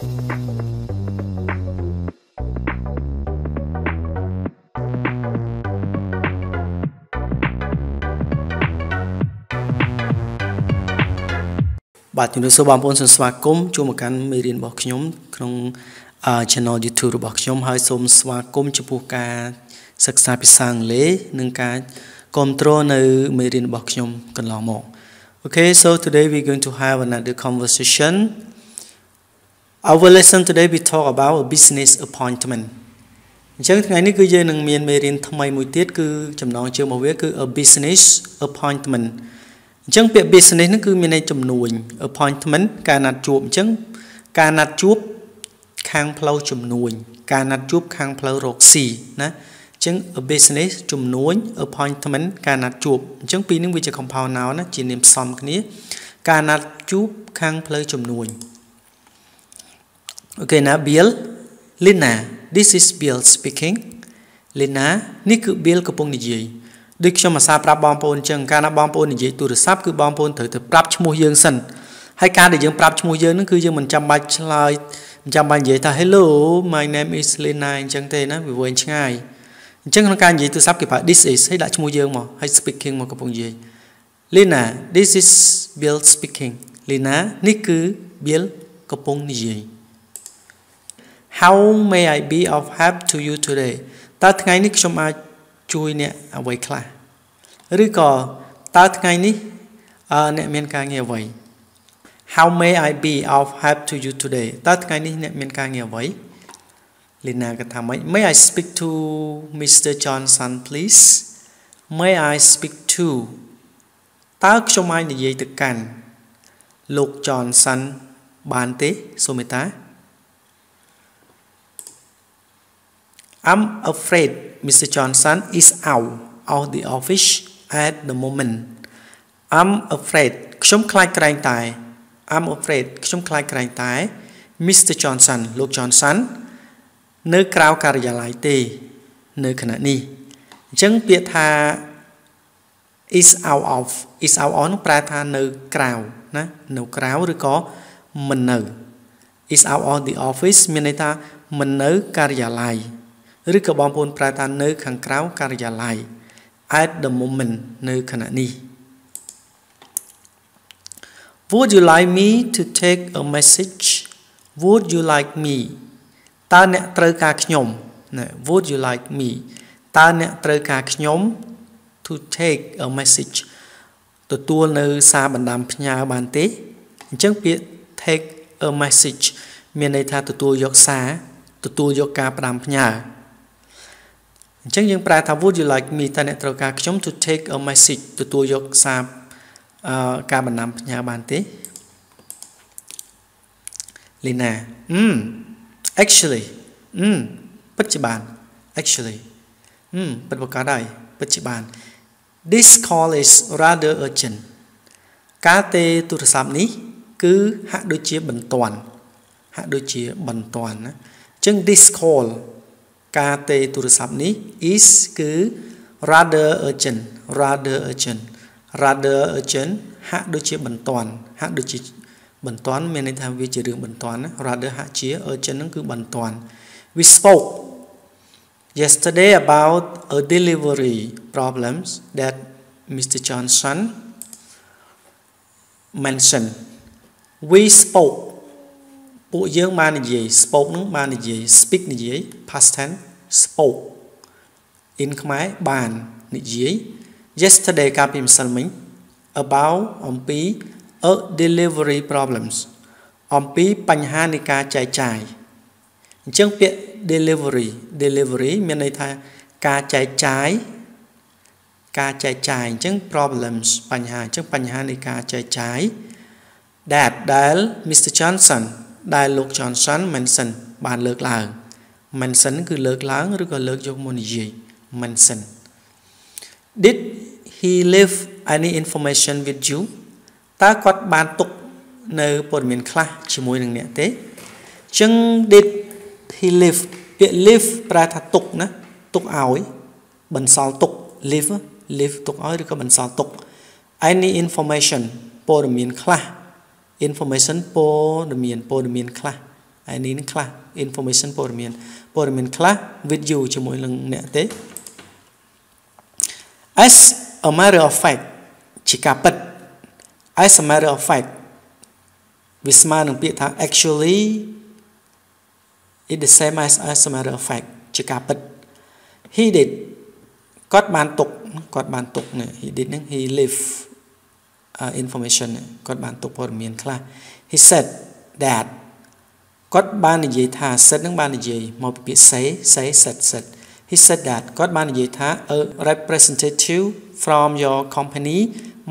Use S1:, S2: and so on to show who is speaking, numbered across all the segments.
S1: បាទជំរាបសួរបងប្អូនសូមស្វាគមន៍ជួបមកកាន់មេរៀនរបស់ខ្ញុំ ក្នុង channel YouTube របស់ខ្ញុំហើយសូមស្វាគមន៍ចំពោះការសិក្សាភាសាអង់គ្លេសនិងការគ្រប់គ្រងនៅមេរៀនរបស់ខ្ញុំកន្លងមក Okay so today we're going to have another conversation Our lesson today we talk about a business appointment អញ្ចឹងថ្ងៃនេះគឺយើងនឹងមានមេរៀនថ្មីមួយទៀតគឺចំណងជើងរបស់វាគឺ a business appointment អញ្ចឹងពាក្យ business ហ្នឹងគឺមានន័យជំនួញ appointment ការណាត់ជួបអញ្ចឹងការណាត់ជួបខាងផ្លូវជំនួញការណាត់ជួបខាងផ្លូវរកស៊ីណាអញ្ចឹង a business ជំនួញ appointment ការណាត់ជួបអញ្ចឹងពីរនេះវាជា compound noun ណាជានាមផ្សំគ្នា ការណាត់ជួបខាងផ្លូវជំនួញ អូខេណា Bill Lina this is Bill speaking Lina នេះគឺ Bill កំពុងនិយាយដូចខ្ញុំអាសាប្រាប់បងប្អូនអញ្ចឹងកាលណាបងប្អូននិយាយទូរស័ព្ទគឺបងប្អូនត្រូវទៅប្រាប់ឈ្មោះយើងសិនហើយការដែលយើងប្រាប់ឈ្មោះយើងហ្នឹងគឺយើងមិនចាំបាច់ឆ្លើយមិនចាំបាច់និយាយថា Hello my name is Lena អញ្ចឹងទេណាវាវែងឆ្ងាយអញ្ចឹងក្នុងការនិយាយទូរស័ព្ទគេប្រើ this is ហើយដាក់ឈ្មោះយើងមកហើយ speaking មកកំពុងនិយាយ Lena this is Bill speaking Lena នេះគឺ Bill កំពុងនិយាយ How may I be of help to you today តើថ្ងៃនេះខ្ញុំអាចជួយអ្នកអ្វីខ្លះឬក៏តើថ្ងៃនេះអ្នកមានការងារអ្វី How may I be of help to you today តើថ្ងៃនេះអ្នកមានការងារអ្វីលីណាក៏ថាម៉េច May I speak to Mr Johnson please May I speak to តើខ្ញុំអាចនិយាយទៅកាន់លោក Johnson បានទេសូមមេត្តា I'm afraid Mr. Johnson is out of the office at the moment I'm afraid ខ្ញុំខ្លាចក្រែងតែ I'm afraid ខ្ញុំខ្លាចក្រែងតែ Mr. Johnson លោក Johnson នៅក្រៅការិយាល័យទេ នៅខណៈនេះអញ្ចឹងពាក្យថា is out of is out of នោះប្រែថានៅក្រៅណានៅក្រៅឬក៏មិននៅ is out of the office មានន័យថាមិននៅការិយាល័យ ឬក៏បងប្អូនប្រែថានៅ ខាងក្រៅការិយាល័យ at the moment នៅខណៈនេះ Would you like me to take a message Would you like me តើអ្នកត្រូវការខ្ញុំណា Would you like me តើអ្នកត្រូវការខ្ញុំ to take a message ទទួលនៅសារបណ្ដាំផ្ញើបានទេអញ្ចឹងពាក្យ take a message មានន័យថាទទួលយកសារទទួលយកការផ្ដាំផ្ញើ អញ្ចឹងយើងប្រែថា would you like me តើអ្នកត្រូវការខ្ញុំ to take a message ទទួលយកសារអឺការបណ្ដាំផ្ញើបានទេលីណា mm actually អឺពិតជាបាន actually អឺពិតប្រកបហើយពិតជាបាន this call is rather urgent ការទេទូរស័ព្ទនេះ គឺហាក់ដូចជាបន្ទាន់ហាក់ដូចជាបន្ទាន់ណាអញ្ចឹង this call ការទេទូរស័ព្ទនេះ is គឺ rather urgent rather urgent rather urgent ហាក់ដូចជាបន្ទាន់ហាក់ដូចជាបន្ទាន់មានន័យថាវាជារឿងបន្ទាន់ណា rather ហាក់ជា urgent ហ្នឹងគឺបន្ទាន់ we spoke yesterday about a delivery problems that Mr Johnson mentioned we spoke ពួកយើងបាននិយាយ spoke នឹងបាននិយាយ speak និយាយ past tense spoke in ខ្មែរបាននិយាយ yesterday កាលពីម្សិលមិញ about អំពី a delivery problems អំពីបញ្ហានៃការចែកចាយអញ្ចឹងពាក្យ delivery delivery មានន័យថាការចែកចាយការចែកចាយអញ្ចឹង problems បញ្ហាអញ្ចឹងបញ្ហានៃការចែកចាយ that ដែល Mr Johnson ដែលលោក Johnson mention បានលើកឡើង mention គឺលើកឡើងឬក៏លើកយកមកនិយាយ mention Did he leave any information with you តើគាត់បានទុកនៅព័ត៌មានខ្លះជាមួយនឹងអ្នកទេអញ្ចឹង did he leave ពាក្យ leave ប្រែថាទុកណាទុកឲ្យបន្សល់ទុក leave leave ទុកឲ្យឬក៏បន្សល់ទុក any information ព័ត៌មានខ្លះ information ព័ត៌មានព័ត៌មានខ្លះហើយនេះនឹងខ្លះ information ព័ត៌មានព័ត៌មានខ្លះ with you ជាមួយនឹងអ្នកទេ as a matter of fact ជាការពិត as a matter of fact វាស្មើនឹងពាក្យថា actually it the same as as a matter of fact ជាការពិត he did គាត់បានទុកគាត់បានទុកនេះ he did ហ្នឹង he live uh, information គាត់បានទុកព័ត៌មានខ្លះ he said that គាត់បាននិយាយថា said នឹងបាននិយាយមកពីពាក្យ say say said said he said that គាត់បាននិយាយថា a representative from your company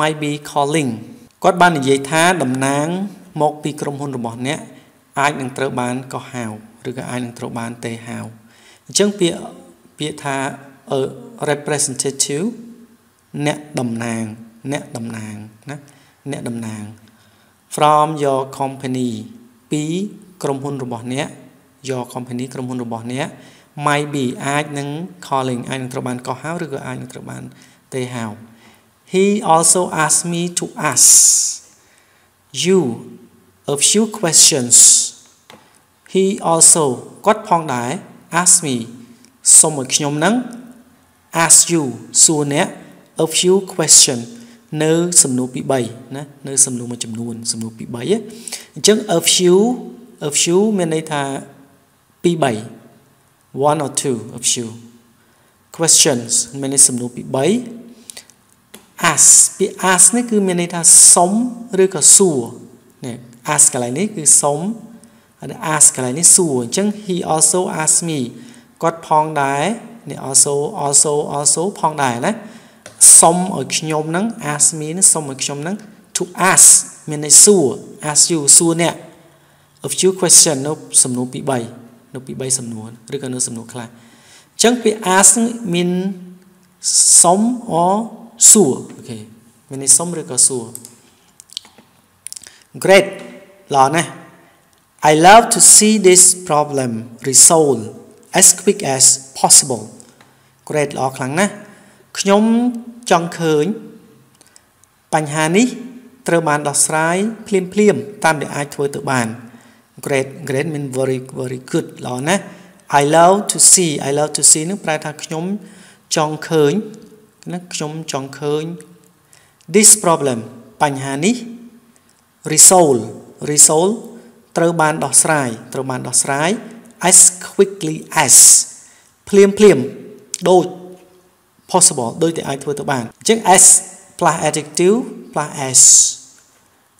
S1: might be calling គាត់បាននិយាយថាតំណាង មកពីក្រុមហ៊ុនរបស់អ្នកអាចនឹងត្រូវបានកោះហៅឬក៏អាចនឹងត្រូវបានទេហៅអញ្ចឹងពាក្យពាក្យថា a representative អ្នកតំណាង អ្នកតំណាងណាអ្នកតំណាង from your company ពីក្រុមហ៊ុនរបស់អ្នក your company ក្រុមហ៊ុនរបស់អ្នក might be អាចនឹង calling អាចនឹងត្រូវបានកោះហៅឬក៏អាចនឹងត្រូវបានទេហៅ he also asked me to ask you a few questions he also គាត់ផងដែរ ask me សុំឲ្យខ្ញុំនឹង ask you សួរអ្នក a few question នៅសំណួរទី3ណានៅសំណួរមួយចំនួនសំណួរទី3អញ្ចឹង a few a few មានន័យថាពី3 one or two a few questions មានន័យសំណួរទី3 ask ពាក្យ ask នេះគឺមានន័យថាសុំឬក៏សួរនេះ ask កន្លែងនេះគឺសុំហើយ ask កន្លែងនេះសួរអញ្ចឹង he also asked me គាត់ផងដែរនេះ also also also ផងដែរណា សុំឲ្យខ្ញុំនឹង ask me នឹងសុំឲ្យខ្ញុំនឹង to ask មានន័យសួរ ask you សួរអ្នក a few question នៅសំណួរពី3នៅពី3សំណួរឬក៏នៅសំណួរខ្លះអញ្ចឹងពាក្យ ask មានសុំ or សួរអូខេមានន័យសុំឬក៏សួរ great ល្អណាស់ I love to see this problem resolved as quick as possible great ល្អខ្លាំងណាស់ ខ្ញុំចង់ឃើញបញ្ហានេះត្រូវបានដោះស្រាយភ្លាមភ្លាមតាមដែលអាចធ្វើទៅបាន great great mean very very good ល្អណាស់ I love to see I love to see នឹងប្រែថាខ្ញុំចង់ឃើញណាខ្ញុំចង់ឃើញ this problem បញ្ហានេះ resolve resolve ត្រូវបានដោះស្រាយត្រូវបានដោះស្រាយ as quickly as ភ្លាមភ្លាមដូច possible ដូចតែអាចធ្វើទៅបានអញ្ចឹង as plus adjective plus as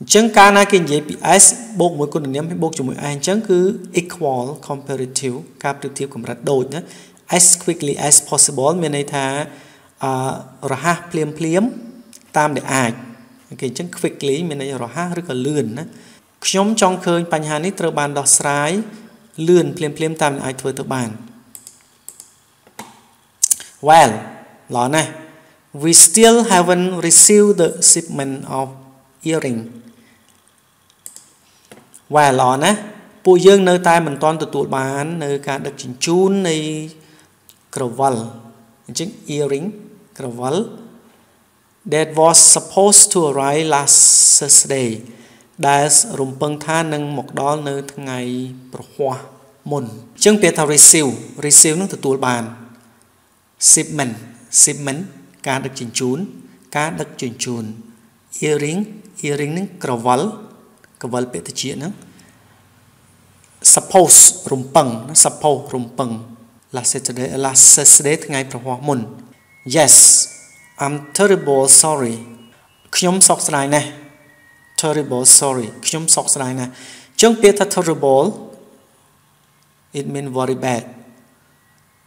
S1: អញ្ចឹងកាលណាគេនិយាយពី as បូកមួយគុណនាមហើយបូកជាមួយ as អញ្ចឹងគឺ equal comparative ការប្រៀបធៀបកម្រិតដូចណា as quickly as possible មានន័យថាអឺរហ័សភ្លាមភ្លាមតាមដែលអាចគេអញ្ចឹង quickly មានន័យរហ័សឬក៏លឿនណាខ្ញុំចង់ឃើញបញ្ហានេះត្រូវបានដោះស្រាយលឿនភ្លាមភ្លាមតាមដែលអាចធ្វើទៅបាន well ល្អណាស់ we still haven't received the shipment of earring វ៉ាល្អណាស់ពួកយើងនៅតែមិនទាន់ទទួលបាន នៅការដឹកជញ្ជូននៃក្រវិលអញ្ចឹង earring ក្រវិល that was supposed to arrive last Thursday ដែលរំពឹងថានឹងមកដល់នៅថ្ងៃប្រហ័សមុនអញ្ចឹងពាក្យថា receive receive នឹងទទួលបាន shipment shipment ការដឹកជញ្ជូន ការដឹកជញ្ជូន earring earring នឹងក្រវិលក្រវិលពាក្យតិចហ្នឹង suppose រំពឹង suppose រំពឹង last Saturday last Saturday ថ្ងៃប្រហ័សមុន yes i'm terrible sorry ខ្ញុំសោកស្ដាយណាស់ terrible sorry ខ្ញុំសោកស្ដាយណាស់ចឹងពាក្យថា terrible it mean very bad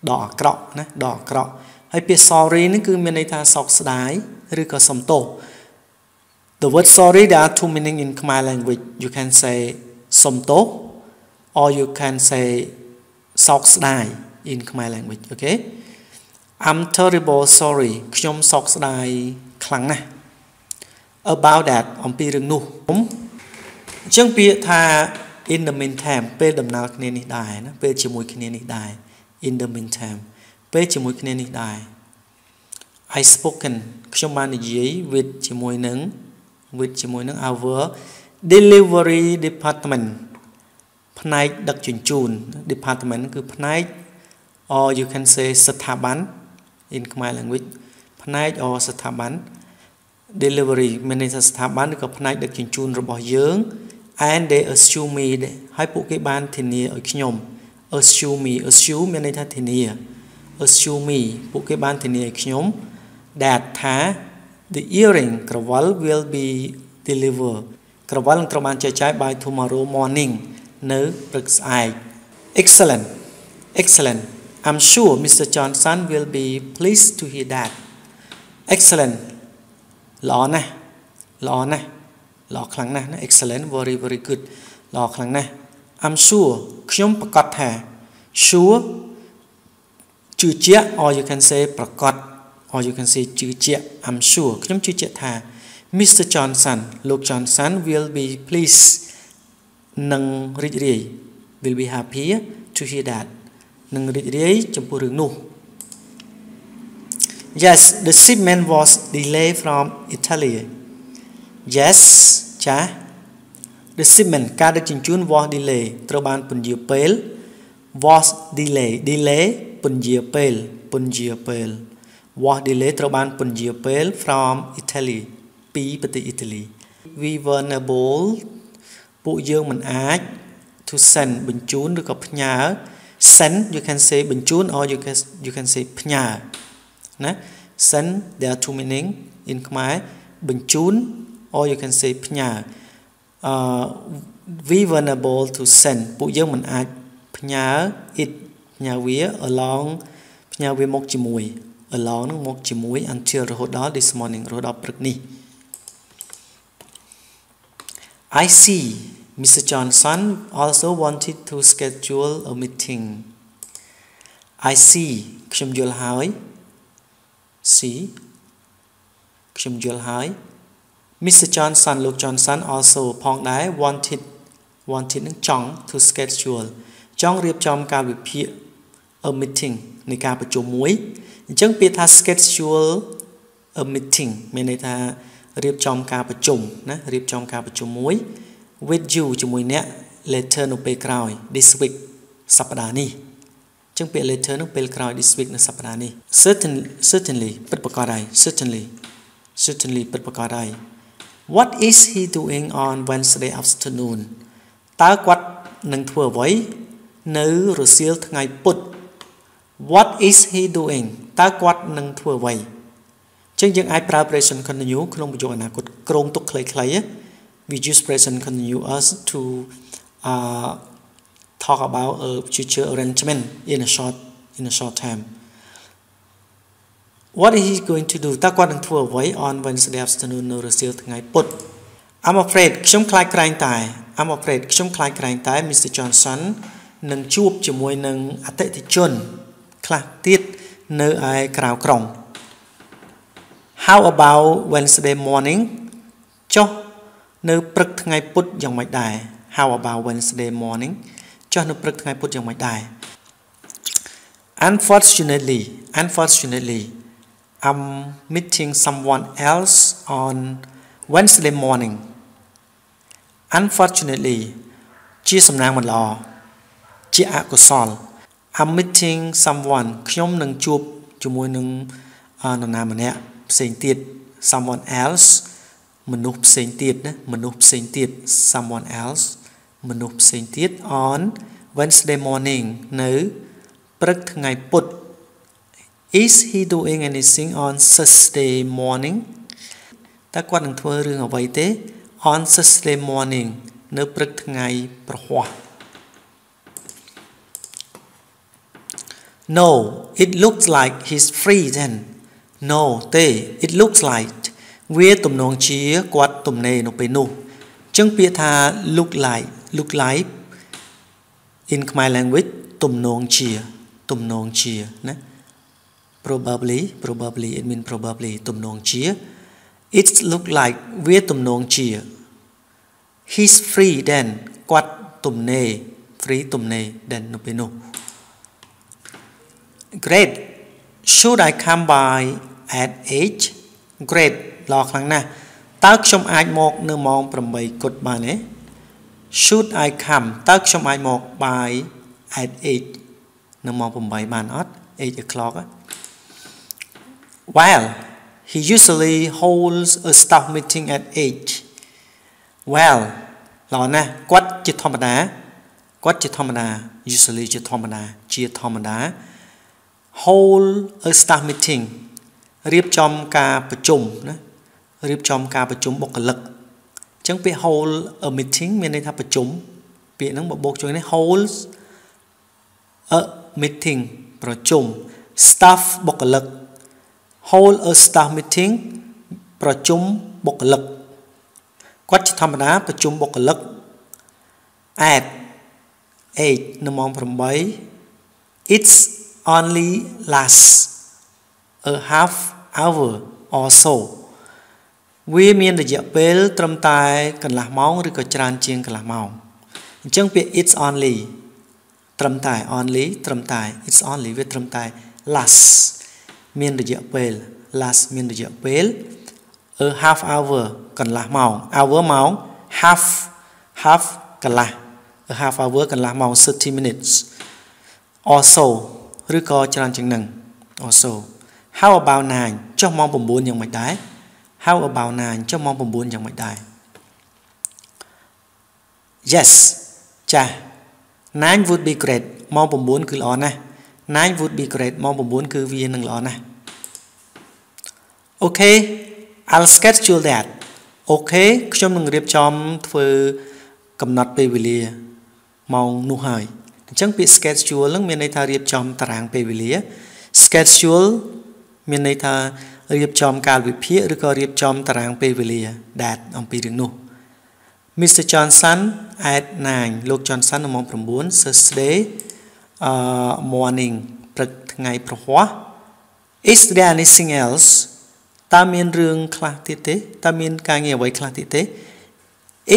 S1: ដកអាក្រក់ណាដកអាក្រក់ ហើយពាក្យ sorry នេះគឺមានន័យថាសោកស្ដាយឬក៏សំទោស The word sorry there are two meaning in Khmer language you can say សំទោស or you can say សោកស្ដាយ in Khmer language okay I'm terrible sorry ខ្ញុំសោកស្ដាយខ្លាំងណាស់ about that អំពីរឿងនោះខ្ញុំអញ្ចឹងពាក្យថា in the meantime ពេលដំណើរគ្នានេះដែរណាពេលជាមួយគ្នានេះដែរ in the meantime ពេលជាមួយគ្នានេះដែរ I spoken ខ្ញុំបាននិយាយ with ជាមួយនឹង with ជាមួយនឹង our delivery department ផ្នែកដឹកជញ្ជូន department គឺផ្នែក or you can say ស្ថាប័ន in Khmer language ផ្នែក or ស្ថាប័ន delivery មានន័យថាស្ថាប័នឬក៏ផ្នែកដឹកជញ្ជូនរបស់យើង and they assume me ហើយពួកគេបានធានាឲ្យខ្ញុំ assume me assume មានន័យថាធានា assume me ពួកគេបានធានាឲ្យខ្ញុំ that ថា the earring ក្រវិល will be delivered ក្រវិលនឹងត្រូវបានចែកចាយ by tomorrow morning នៅព្រឹកស្អែក excellent excellent I'm sure Mr Johnson will be pleased to hear that excellent ល្អណាស់ល្អណាស់ល្អខ្លាំងណាស់ណា excellent very very good ល្អខ្លាំងណាស់ I'm sure ខ្ញុំប្រកាសថា sure ជឿជាក់ or you can say ប្រកាស or you can say ជឿជាក់ I'm sure ខ្ញុំជឿជាក់ថា Mr Johnson លោក Johnson will be pleased នឹងរីករាយ will be happy to hear that នឹងរីករាយចំពោះរឿងនោះ Yes the shipment was delayed from Italy Yes ចា the shipment ការដឹកជញ្ជូន was delay ត្រូវបានពន្យាពេល was delay delay ពន្យាពេលពន្យាពេល was delay ត្រូវបានពន្យាពេល from Italy ពីប្រទេសអ៊ីតាលី we were unable ពួកយើងមិនអាច to send បញ្ជូនឬក៏ផ្ញើ send you can say បញ្ជូន or you can you can say ផ្ញើណា send there are two meaning in Khmer បញ្ជូន or you can say ផ្ញើ uh we were unable to send ពួកយើងមិនអាចផ្ញើ it ផ្ញើវា along ផ្ញើវាមកជាមួយ along នឹងមកជាមួយ until រហូតដល់ this morning រហូតដល់ព្រឹកនេះ I see Mr. Johnson also wanted to schedule a meeting I see ខ្ញុំយល់ហើយ see ខ្ញុំយល់ហើយ Mr. Johnson លោក Johnson also ផងដែរ wanted wanted នឹងចង់ to schedule ចង់រៀបចំការវិភាគ a meeting នៃការប្រជុំមួយអញ្ចឹងពាក្យថា schedule a meeting មានន័យថារៀបចំការប្រជុំណារៀបចំការប្រជុំមួយ with you ជាមួយអ្នក later នៅពេលក្រោយ this week សប្តាហ៍នេះចឹងពាក្យ later នោះពេលក្រោយ this week នៅសប្តាហ៍នេះ certainly certainly ពិតប្រាកដហើយ certainly certainly ពិតប្រាកដហើយ what is he doing on Wednesday afternoon តើគាត់នឹងធ្វើអ្វី នៅរសៀលថ្ងៃពុធ what is he doing តើគាត់នឹងធ្វើអ្វីចឹងយើងអាចប្រើ present continue ក្នុងប្រយោគអនាគតក្រងទុកខ្លីៗ we use present continuous to uh, talk about a future arrangement in a short in a short time what is he going to do តើគាត់នឹងធ្វើអ្វី on Wednesday afternoon នៅរសៀលថ្ងៃពុធ I'm afraid ខ្ញុំខ្លាចក្រែងតែ I'm afraid ខ្ញុំខ្លាចក្រែងតែ Mr Johnson នឹងជួបជាមួយនឹងអតិថិជន ខ្លះទៀតនៅឯក្រៅក្រុង How about Wednesday morning ចុះនៅព្រឹកថ្ងៃពុធយ៉ាងម៉េចដែរ How about Wednesday morning ចុះនៅព្រឹកថ្ងៃពុធយ៉ាងម៉េចដែរ Unfortunately unfortunately I'm meeting someone else on Wednesday morning Unfortunately ជាសំណាងមិនល្អជាអកុសល I'm meeting someone ខ្ញុំនឹងជួបជាមួយនឹងនរណាម្នាក់ផ្សេងទៀត someone else មនុស្សផ្សេងទៀតណាមនុស្សផ្សេងទៀត someone else មនុស្សផ្សេងទៀត on Wednesday morning នៅព្រឹកថ្ងៃពុធ Is he doing anything on Thursday morning តើគាត់នឹងធ្វើរឿងអ្វីទេ on Thursday morning នៅព្រឹកថ្ងៃប្រហ័ស No it looks like he's free then No ទេ it looks like វាទំនងជាគាត់ទំនេរនៅពេលនោះអញ្ចឹងពាក្យថា look like look like in Khmer language ទំនងជាទំនងជាណា probably probably it mean probably ទំនងជា it look like វាទំនងជា he's free then គាត់ទំនេរ free ទំនេរ then នៅពេលនោះ great should i come by at 8 great ល្អខ្លាំងណាស់តើខ្ញុំអាចមកនៅម៉ោង8គត់បានទេ should I come តើខ្ញុំអាចមក by at 8នៅម៉ោង8បានអត់8 o'clock while he usually holds a staff meeting at 8 well ល្អណាស់គាត់ជាធម្មតាគាត់ជាធម្មតា usually ជាធម្មតាជាធម្មតា hold a staff meeting រៀបចំការប្រជុំណារៀបចំការប្រជុំបុគ្គលិកអញ្ចឹងពាក្យ hold a meeting មានន័យថាប្រជុំពាក្យហ្នឹងបបោកជួយនេះ holds a meeting ប្រជុំ staff បុគ្គលិក hold a staff meeting ប្រជុំបុគ្គលិកគាត់ជាធម្មតាប្រជុំបុគ្គលិក at 8នៅម៉ោង8 it's only lasts a half hour or so វាមានរយៈពេលត្រឹមតែកន្លះម៉ោងឬក៏ច្រើនជាងកន្លះម៉ោងអញ្ចឹងពាក្យ it's only ត្រឹមតែ only ត្រឹមតែ it's only វាត្រឹមតែ last មានរយៈពេល last មានរយៈពេល a half hour កន្លះម៉ោង hour ម៉ោង half half កន្លះ a half hour កន្លះម៉ោង30 minutes also ឬក៏ច្រើនជាងនឹង also how about 9ចុះម៉ោង9យ៉ាងម៉េចដែរ how about 9ចុះម៉ោង9យ៉ាងម៉េចដែរ yes ចាស់9 would be great ម៉ោង9គឺល្អណាស់9 would be great ម៉ោង9គឺវានឹងល្អណាស់ Okay I'll schedule that អូខេខ្ញុំនឹងរៀបចំធ្វើកំណត់ពេលវេលាម៉ោងនោះហើយ អញ្ចឹងពាក្យ schedule នឹងមានន័យថារៀបចំតារាងពេលវេលា schedule មានន័យថារៀបចំកាលវិភាគឬក៏រៀបចំតារាងពេលវេលា that អំពីរឿងនោះ Mr Johnson at 9លោក Johnson នៅម៉ោង9 Thursday uh morning ព្រឹកថ្ងៃប្រហ័ស Is there anything else តើមានរឿងខ្លះទៀតទេតើមានការងារអ្វីខ្លះទៀតទេ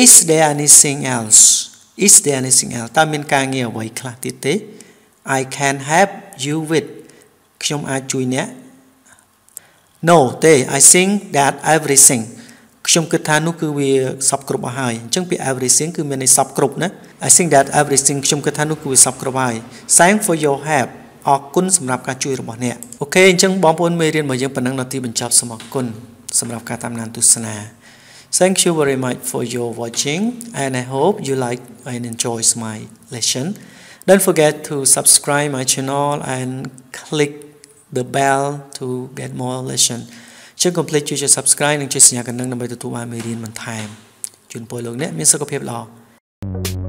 S1: Is there anything else is there anything else តើមានការងារអ្វីខ្លះទៀតទេ I can help you with ខ្ញុំអាចជួយអ្នក No ទេ I think that everything ខ្ញុំគិតថានោះគឺវាសពគ្រប់អស់ហើយអញ្ចឹងពាក្យ everything គឺមានន័យសពគ្រប់ណា I think that everything ខ្ញុំគិតថានោះគឺវាសពគ្រប់ហើយ Thank for your help អរគុណសម្រាប់ការជួយរបស់អ្នកអូខេអញ្ចឹងបងប្អូនមេរៀនរបស់យើងប៉ុណ្ណឹងនៅទីបញ្ចប់សូមអរគុណសម្រាប់ការតាមដានទស្សនា Thank you very much for your watching and I hope you like and enjoy my lesson. Don't forget to subscribe my channel and click the bell to get more lesson ជឿកុំភ្លេចជួយ subscribe និងជួយសញ្ញាកណ្ដឹងដើម្បីទទួលបានមេរៀនបន្ថែមជូនពរលោកអ្នកមានសុខភាពល្អ